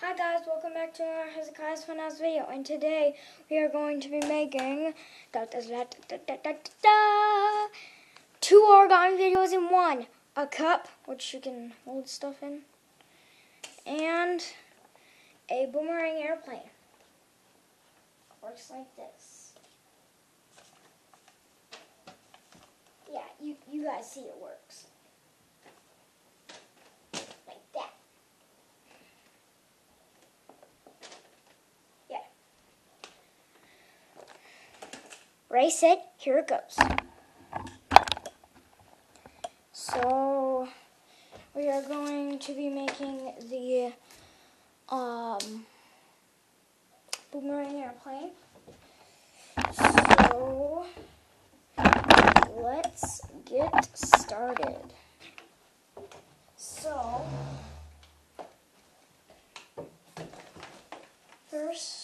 Hi guys, welcome back to our Hezekiah's Funhouse video, and today we are going to be making da, da, da, da, da, da, da, two origami videos in one. A cup, which you can hold stuff in, and a boomerang airplane. Works like this. Yeah, you, you guys see it works. Ray said, here it goes. So, we are going to be making the um, boomerang airplane. So, let's get started. So, first,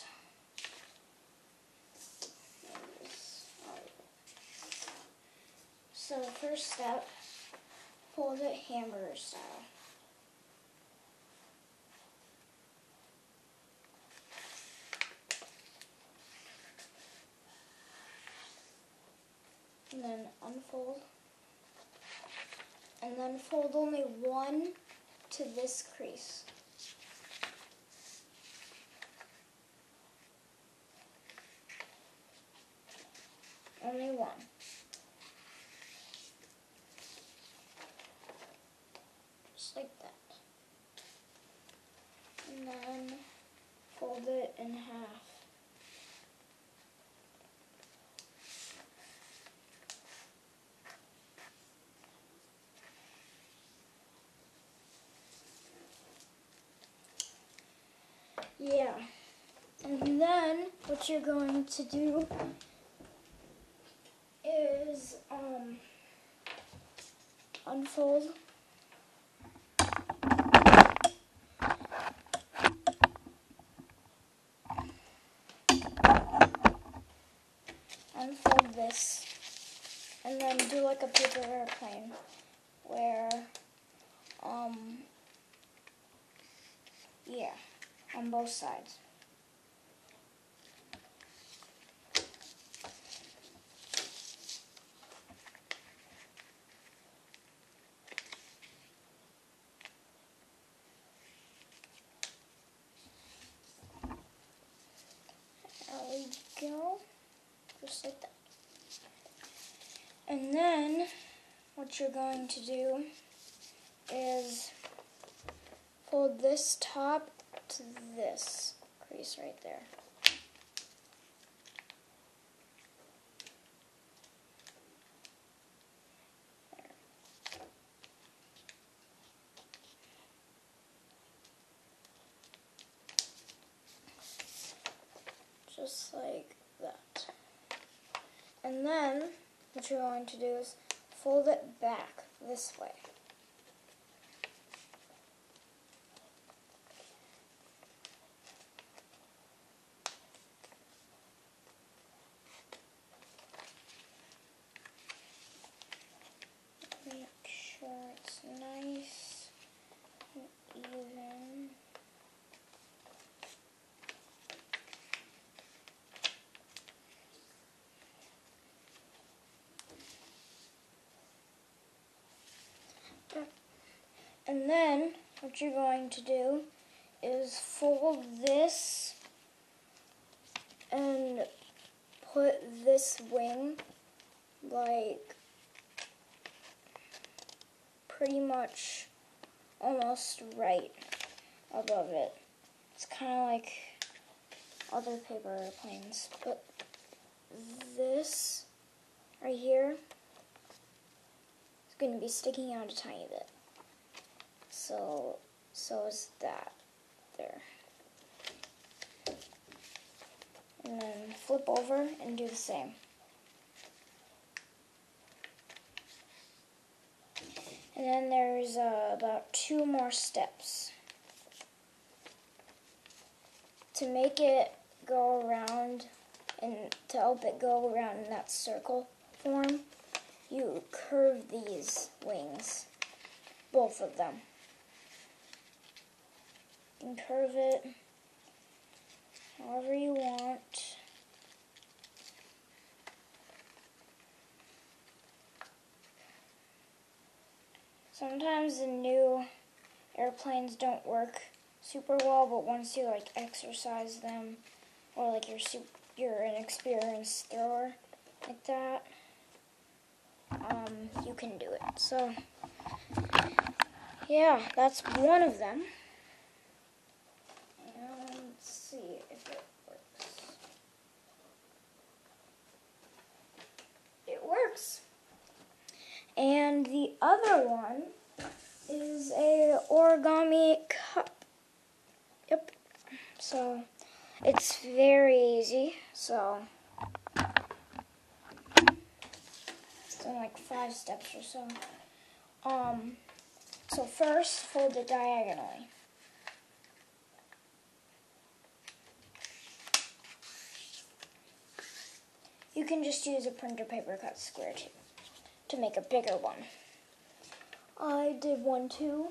so the first step, fold it hamburger style. And then unfold. And then fold only one to this crease. Only one. Just like that. And then fold it in half. Yeah. And then what you're going to do is um unfold unfold this and then do like a paper airplane where um yeah on both sides. There we go. Just like that. And then what you're going to do is fold this top to this crease right there. There. Just like that. And then what you're going to do is fold it back this way. Make sure it's nice and even. And then what you're going to do is fold this and put this wing like pretty much almost right above it. It's kind of like other paper airplanes, but this right here is going to be sticking out a tiny bit. So, so is that there. And then flip over and do the same. And then there's uh, about two more steps. To make it go around and to help it go around in that circle form, you curve these wings, both of them. Curve it however you want. Sometimes the new airplanes don't work super well, but once you like exercise them, or like you're you're an experienced thrower like that, um, you can do it. So yeah, that's one of them. And let's see if it works. It works. And the other one is a origami cup. Yep. So it's very easy. So it's like five steps or so. Um so first fold it diagonally. You can just use a printer paper cut square too to make a bigger one. I did one too.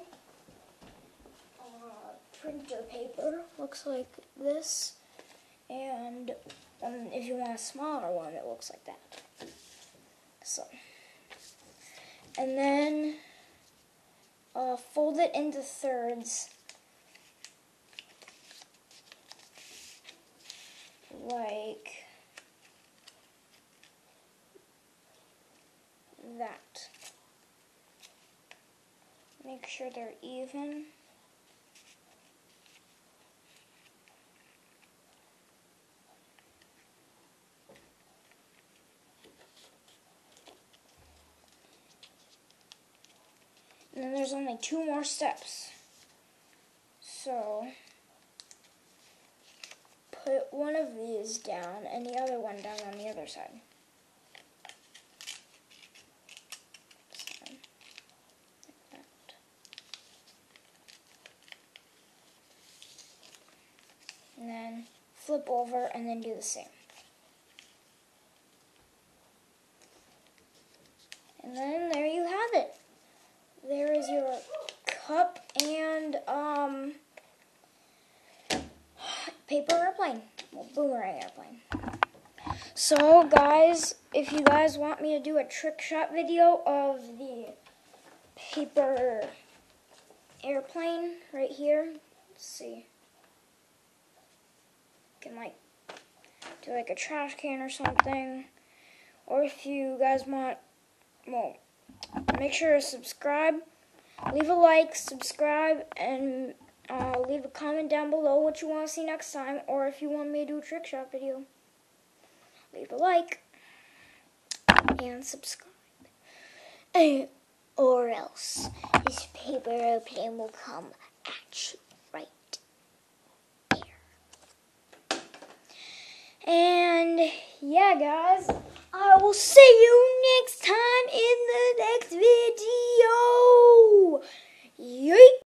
Uh, printer paper looks like this. And um, if you want a smaller one, it looks like that. So, and then uh, fold it into thirds. Like that. Make sure they're even. And then there's only two more steps. So, put one of these down and the other one down on the other side. and then flip over and then do the same. And then there you have it. There is your cup and um, paper airplane, well, boomerang airplane. So guys, if you guys want me to do a trick shot video of the paper airplane right here, let's see can like do like a trash can or something. Or if you guys want, well, make sure to subscribe. Leave a like, subscribe, and uh, leave a comment down below what you want to see next time. Or if you want me to do a trick shot video, leave a like and subscribe. or else this paper airplane will come at you. And yeah, guys, I will see you next time in the next video. Yeet.